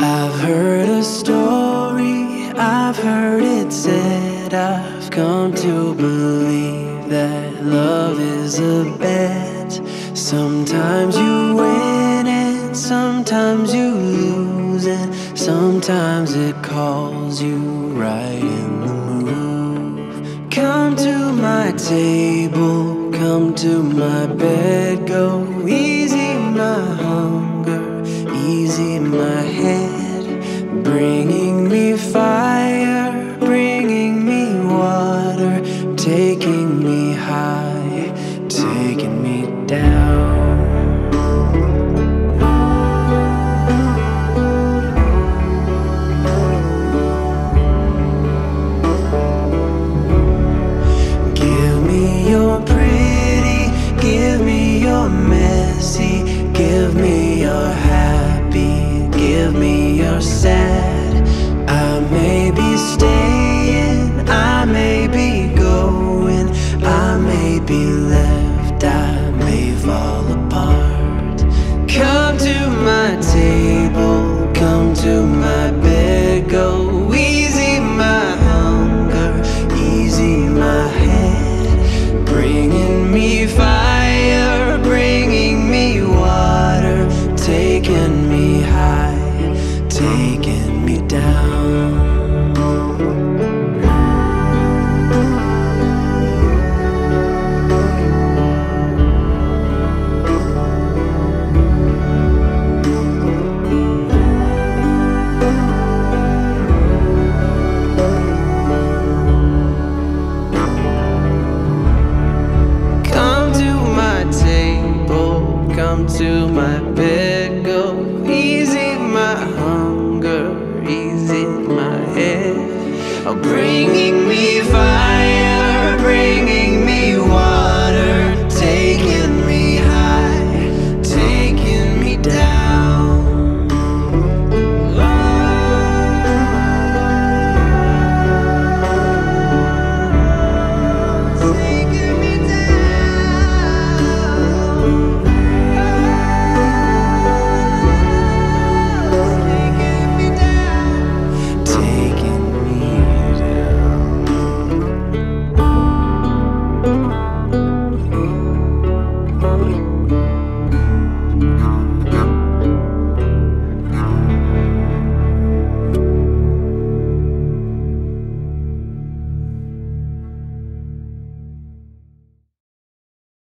I've heard a story, I've heard it said, I've come to believe that love is a bet. Sometimes you win and sometimes you lose, and sometimes it calls you right in the move. Come to my table come to my bed, go easy my hunger, easy my head, bringing me fire, bringing me water, taking me high, taking me down. die. my bed, go easy my hunger, easy my head. I'm bringing